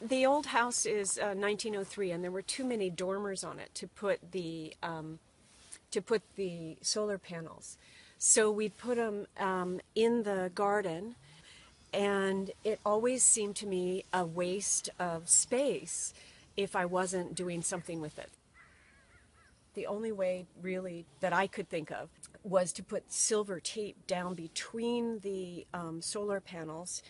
The old house is uh, 1903, and there were too many dormers on it to put the um, to put the solar panels. So we put them um, in the garden, and it always seemed to me a waste of space if I wasn't doing something with it. The only way, really, that I could think of was to put silver tape down between the um, solar panels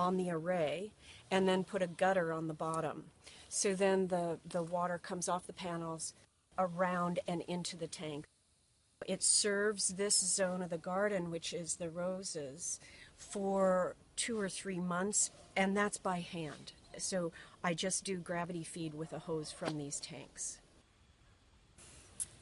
on the array and then put a gutter on the bottom. So then the, the water comes off the panels around and into the tank. It serves this zone of the garden, which is the roses, for two or three months, and that's by hand. So I just do gravity feed with a hose from these tanks.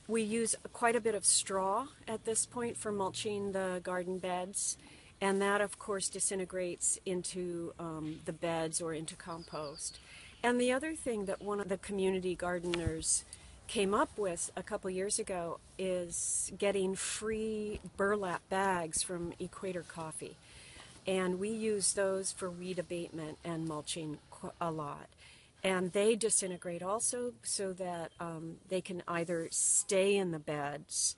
We use quite a bit of straw at this point for mulching the garden beds. And that, of course, disintegrates into um, the beds or into compost. And the other thing that one of the community gardeners came up with a couple years ago is getting free burlap bags from Equator Coffee. And we use those for weed abatement and mulching a lot. And they disintegrate also so that um, they can either stay in the beds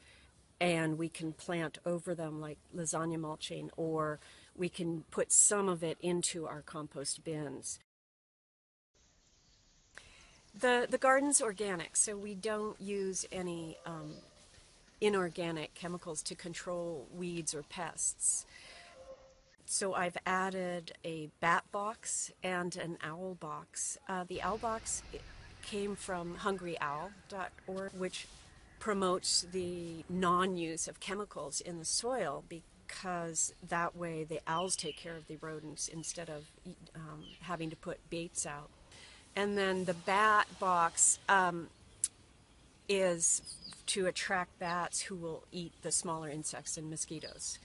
and we can plant over them like lasagna mulching, or we can put some of it into our compost bins. The, the garden's organic, so we don't use any um, inorganic chemicals to control weeds or pests. So I've added a bat box and an owl box. Uh, the owl box came from hungryowl.org, which promotes the non use of chemicals in the soil because that way the owls take care of the rodents instead of um, having to put baits out. And then the bat box um, is to attract bats who will eat the smaller insects and mosquitoes.